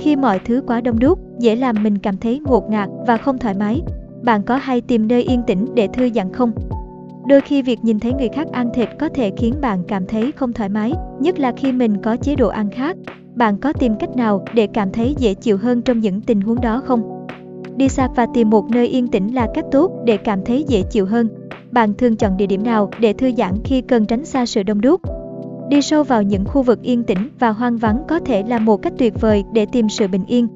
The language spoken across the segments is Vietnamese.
Khi mọi thứ quá đông đúc, dễ làm mình cảm thấy ngột ngạt và không thoải mái. Bạn có hay tìm nơi yên tĩnh để thư giãn không? Đôi khi việc nhìn thấy người khác ăn thịt có thể khiến bạn cảm thấy không thoải mái, nhất là khi mình có chế độ ăn khác. Bạn có tìm cách nào để cảm thấy dễ chịu hơn trong những tình huống đó không? Đi xa và tìm một nơi yên tĩnh là cách tốt để cảm thấy dễ chịu hơn. Bạn thường chọn địa điểm nào để thư giãn khi cần tránh xa sự đông đúc? Đi sâu vào những khu vực yên tĩnh và hoang vắng có thể là một cách tuyệt vời để tìm sự bình yên.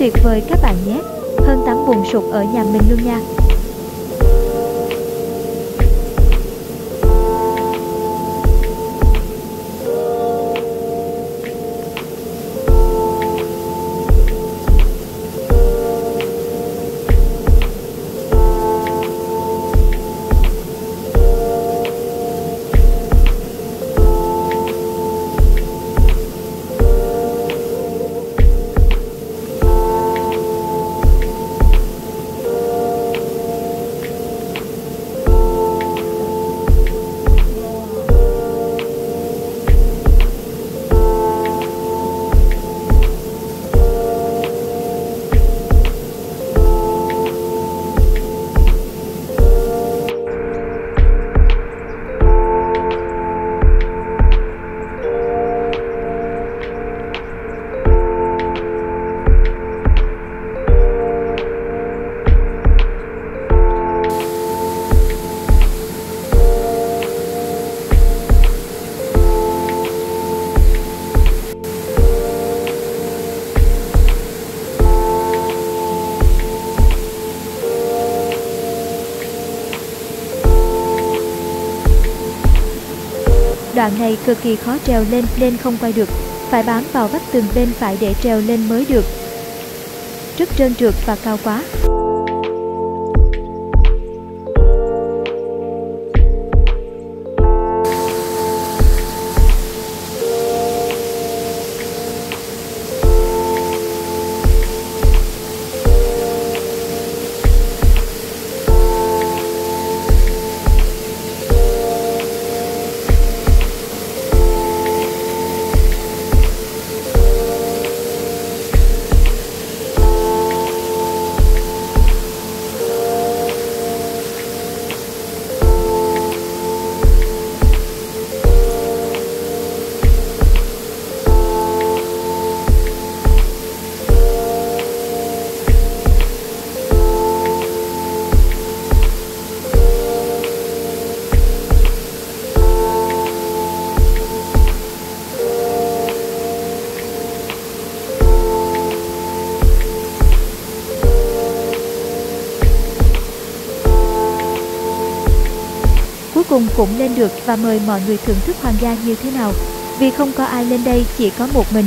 Tuyệt vời các bạn nhé. Hơn tắm bùn sụt ở nhà mình luôn nha. Đoạn này cực kỳ khó trèo lên nên không quay được, phải bám vào vách tường bên phải để trèo lên mới được. Rất trơn trượt và cao quá. Cùng cũng lên được và mời mọi người thưởng thức hoàng gia như thế nào. Vì không có ai lên đây chỉ có một mình,